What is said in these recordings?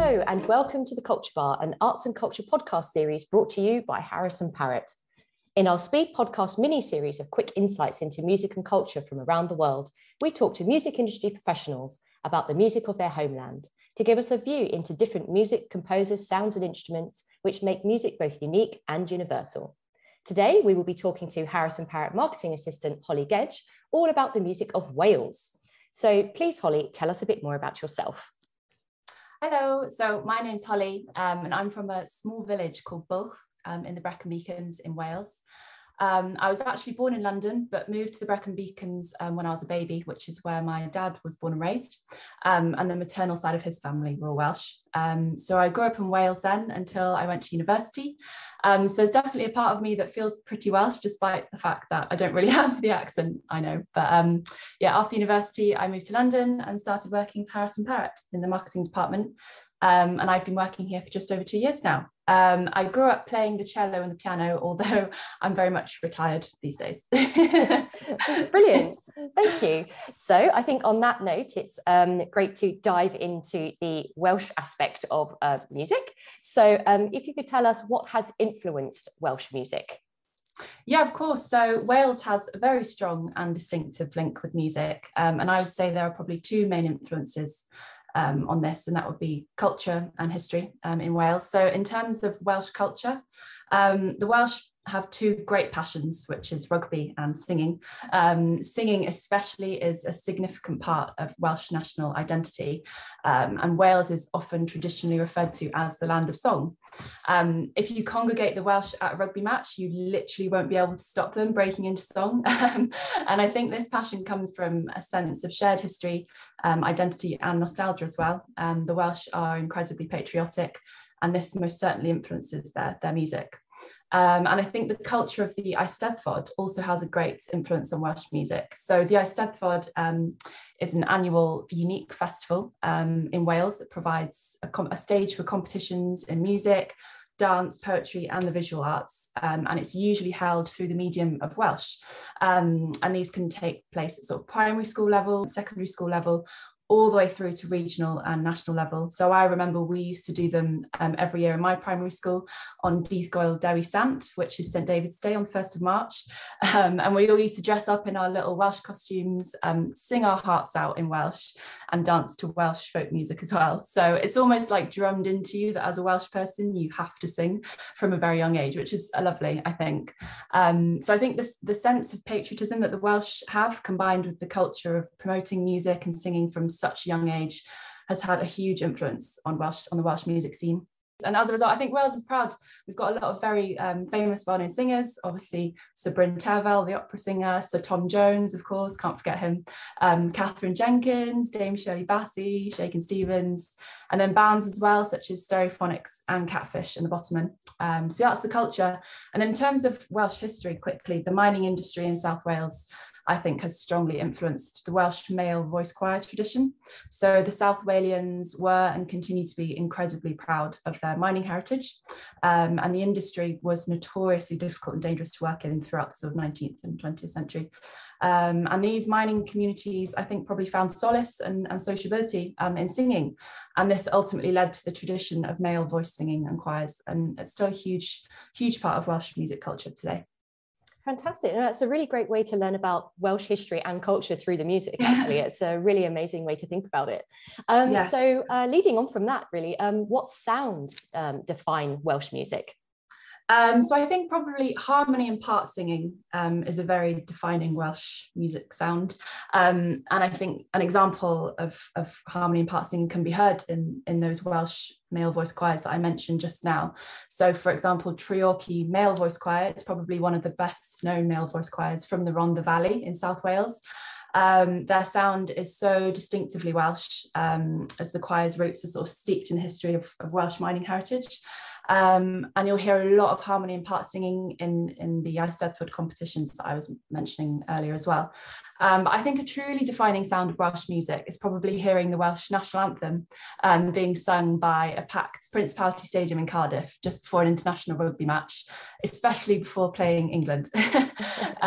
Hello, and welcome to the Culture Bar, an arts and culture podcast series brought to you by Harrison Parrott. In our Speed podcast mini series of quick insights into music and culture from around the world, we talk to music industry professionals about the music of their homeland to give us a view into different music composers, sounds, and instruments which make music both unique and universal. Today, we will be talking to Harrison Parrott marketing assistant Holly Gedge all about the music of Wales. So please, Holly, tell us a bit more about yourself. Hello, so my name's Holly um, and I'm from a small village called Bwlch um, in the Brecon Beacons in Wales. Um, I was actually born in London, but moved to the Brecon Beacons um, when I was a baby, which is where my dad was born and raised. Um, and the maternal side of his family were all Welsh. Um, so I grew up in Wales then until I went to university. Um, so there's definitely a part of me that feels pretty Welsh, despite the fact that I don't really have the accent, I know. But um, yeah, after university, I moved to London and started working for Harrison Parrott in the marketing department. And I've been working here for just over two years now. Um, I grew up playing the cello and the piano, although I'm very much retired these days. Brilliant. Thank you. So I think on that note, it's um, great to dive into the Welsh aspect of uh, music. So um, if you could tell us what has influenced Welsh music? Yeah, of course. So Wales has a very strong and distinctive link with music. Um, and I would say there are probably two main influences um, on this, and that would be culture and history um, in Wales. So, in terms of Welsh culture, um, the Welsh have two great passions, which is rugby and singing. Um, singing, especially, is a significant part of Welsh national identity, um, and Wales is often traditionally referred to as the land of song. Um, if you congregate the Welsh at a rugby match, you literally won't be able to stop them breaking into song. Um, and I think this passion comes from a sense of shared history, um, identity, and nostalgia as well. Um, the Welsh are incredibly patriotic, and this most certainly influences their, their music. Um, and I think the culture of the Eisteddfod also has a great influence on Welsh music. So the Eisteddfod um, is an annual unique festival um, in Wales that provides a, a, stage for competitions in music, dance, poetry, and the visual arts. Um, and it's usually held through the medium of Welsh. Um, and these can take place at sort of primary school level, secondary school level, all the way through to regional and national level. So I remember we used to do them um, every year in my primary school on Dydd Gŵyl Dewi Sant, which is St David's Day on the 1st of March. Um, and we all used to dress up in our little Welsh costumes, um, sing our hearts out in Welsh and dance to Welsh folk music as well. So it's almost like drummed into you that as a Welsh person, you have to sing from a very young age, which is lovely, I think. Um, so I think this, the sense of patriotism that the Welsh have combined with the culture of promoting music and singing from such a young age has had a huge influence on Welsh on the Welsh music scene. And as a result, I think Wales is proud. We've got a lot of very um, famous, well-known singers. Obviously, Sir Bryn Terfel, the opera singer, Sir Tom Jones, of course, can't forget him. Um, Katherine Jenkins, Dame Shirley Bassey, Shakin Stevens, and then bands as well, such as Stereophonics and Catfish and the Bottlemen. Um, so that's the culture. And in terms of Welsh history, quickly, the mining industry in South Wales I think has strongly influenced the Welsh male voice choir tradition. So the South Walians were and continue to be incredibly proud of their mining heritage. Um, and the industry was notoriously difficult and dangerous to work in throughout the sort of 19th and 20th century. Um, and these mining communities, I think, probably found solace and, and sociability um, in singing. And this ultimately led to the tradition of male voice singing and choirs. And it's still a huge, huge part of Welsh music culture today. Fantastic. And that's a really great way to learn about Welsh history and culture through the music, actually. it's a really amazing way to think about it. Um. So, uh, leading on from that, really, um, what sounds um, define Welsh music? Um, so I think probably harmony and part singing um, is a very defining Welsh music sound. Um, and I think an example of, of harmony and part singing can be heard in, in those Welsh male voice choirs that I mentioned just now. So for example, Treorchy Male Voice Choir, it's probably one of the best known male voice choirs from the Rhondda Valley in South Wales. Um, their sound is so distinctively Welsh um, as the choir's roots are sort of steeped in the history of, of Welsh mining heritage. Um, and you'll hear a lot of harmony and part singing in, in the Eisteddfod competitions that I was mentioning earlier as well. Um, I think a truly defining sound of Welsh music is probably hearing the Welsh national anthem um, being sung by a packed Principality Stadium in Cardiff just before an international rugby match, especially before playing England.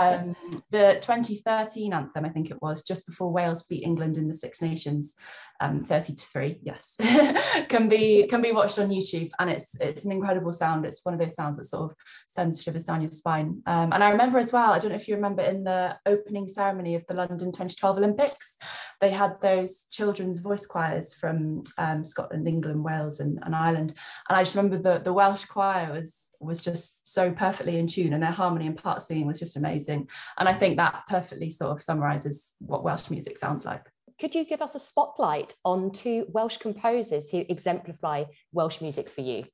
um, the 2013 anthem, I think it was, just before Wales beat England in the Six Nations, um, 30 to 3, yes, can be can be watched on YouTube and it's it's an incredible sound. It's one of those sounds that sort of sends shivers down your spine. Um, and I remember as well, I don't know if you remember in the opening ceremony of the London 2012 Olympics, they had those children's voice choirs from um, Scotland, England, Wales, and, and Ireland. And I just remember the, the Welsh choir was was just so perfectly in tune and their harmony and part singing was just amazing. And I think that perfectly sort of summarizes what Welsh music sounds like. Could you give us a spotlight on two Welsh composers who exemplify Welsh music for you?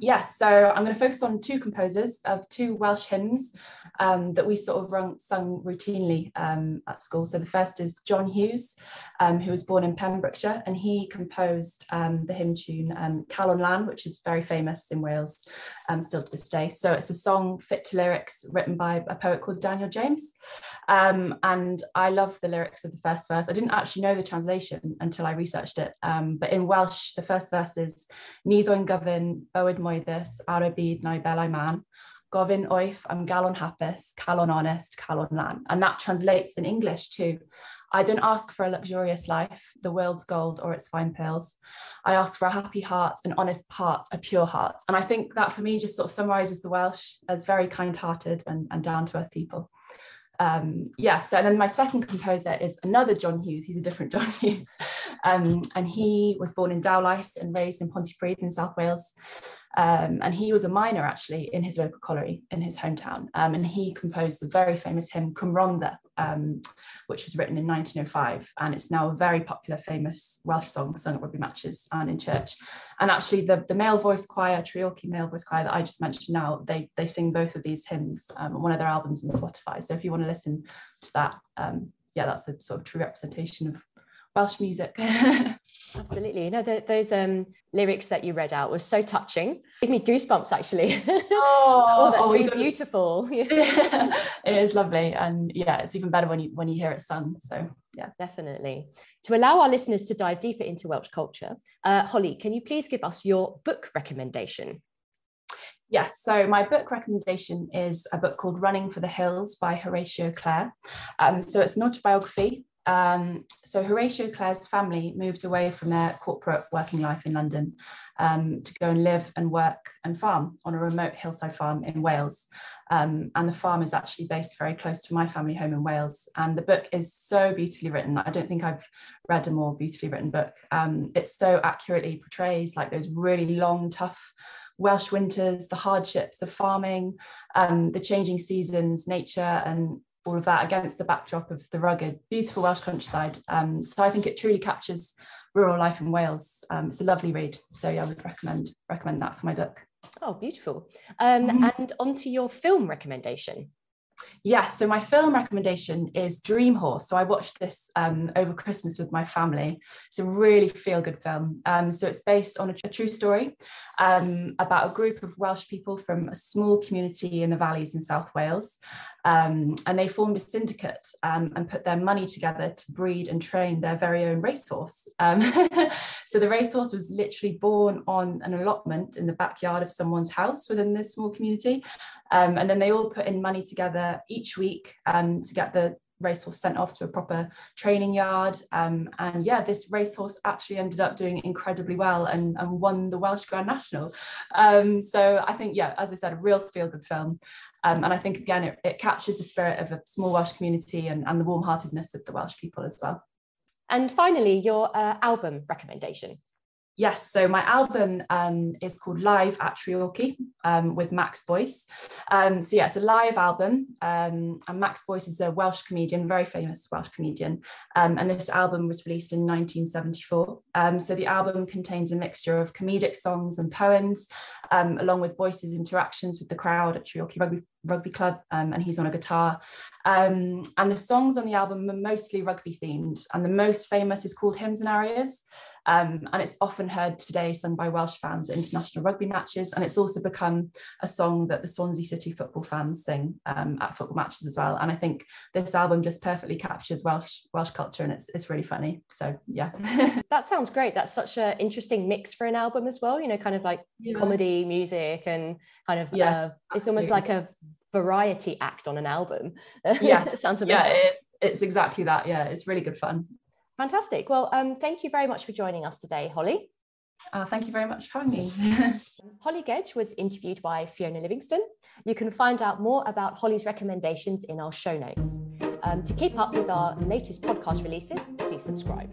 Yes, so I'm going to focus on two composers of two Welsh hymns um, that we sort of rung, sung routinely um, at school. So the first is John Hughes, um, who was born in Pembrokeshire, and he composed um, the hymn tune um, Calon Lan, which is very famous in Wales um, still to this day. So it's a song fit to lyrics written by a poet called Daniel James. and I love the lyrics of the first verse. I didn't actually know the translation until I researched it. but in Welsh, the first verse is Neitho'n gyfyn, bywyd moeddus ar y byd neu belai man, gofyn oif am galon hapus, calon honest, calon lan. And that translates in English to, I don't ask for a luxurious life, the world's gold or its fine pearls. I ask for a happy heart, an honest heart, a pure heart. And I think that for me just sort of summarizes the Welsh as very kind-hearted and, and down-to-earth people um, yeah, so and then my second composer is another John Hughes. He's a different John Hughes. Um, and he was born in Dowlais and raised in Pontypridd in South Wales. Um, and he was a miner actually in his local colliery in his hometown. Um, and he composed the very famous hymn Cwm um, which was written in 1905. And it's now a very popular, famous Welsh song sung at rugby matches and in church. And actually the, the male voice choir, Treorchy male voice choir that I just mentioned now, they, they sing both of these hymns um, on one of their albums on Spotify. So if you want to listen to that, um, yeah, that's a sort of true representation of Welsh music. Absolutely. You know, the, those um, lyrics that you read out was so touching. Give me goosebumps, actually. Oh, oh that's oh, really beautiful. it is lovely. And yeah, it's even better when you when you hear it sung. So yeah. Definitely. To allow our listeners to dive deeper into Welsh culture, uh, Holly, can you please give us your book recommendation? Yes, so my book recommendation is a book called Running for the Hills by Horatio Clare. Um, so it's an autobiography um, so Horatio Clare's family moved away from their corporate working life in London um, to go and live and work and farm on a remote hillside farm in Wales. Um, and the farm is actually based very close to my family home in Wales. And the book is so beautifully written. I don't think I've read a more beautifully written book. Um, it so accurately portrays like those really long, tough Welsh winters, the hardships of farming, um, the changing seasons, nature, and all of that against the backdrop of the rugged, beautiful Welsh countryside. Um, so I think it truly captures rural life in Wales. Um, it's a lovely read. So yeah, I would recommend recommend that for my book. Oh, beautiful. Um, mm-hmm. And on to your film recommendation. Yes, so my film recommendation is Dream Horse. So I watched this um, over Christmas with my family. It's a really feel good film. Um, so it's based on a, a true story um, about a group of Welsh people from a small community in the valleys in South Wales. Um, and they formed a syndicate um, and put their money together to breed and train their very own racehorse. Um, so the racehorse was literally born on an allotment in the backyard of someone's house within this small community. Um, and then they all put in money together each week um, to get the racehorse sent off to a proper training yard. Um, and yeah, this racehorse actually ended up doing incredibly well and, and won the Welsh Grand National. Um, so I think, yeah, as I said, a real feel good film. Um, and I think, again, it, it, captures the spirit of a small Welsh community and, and the warm heartedness of the Welsh people as well. And finally, your uh, album recommendation. Yes, so my album um, is called Live at Treorchy um, with Max Boyce. Um, so yeah, it's a live album, um, and Max Boyce is a Welsh comedian, very famous Welsh comedian, um, and this album was released in 1974. Um, so the album contains a mixture of comedic songs and poems, along with Boyce's interactions with the crowd at Treorchy Rugby rugby club um, and he's on a guitar um, and the songs on the album are mostly rugby themed and the most famous is called hymns and arias Um, and it's often heard today sung by Welsh fans at international rugby matches. And it's also become a song that the Swansea City football fans sing um, at football matches as well. And I think this album just perfectly captures Welsh Welsh culture and it's, it's really funny. So yeah. that sounds great. That's such an interesting mix for an album as well, you know, kind of like yeah. comedy, music, and kind of, yeah, uh, it's almost like a variety act on an album. Yeah, sounds amazing. Yeah, it's it's exactly that. Yeah, it's really good fun. Fantastic. Well, um, thank you very much for joining us today, Holly. Uh, thank you very much for having me. Holly Gedge was interviewed by Fiona Livingston. You can find out more about Holly's recommendations in our show notes. Um, to keep up with our latest podcast releases, please subscribe.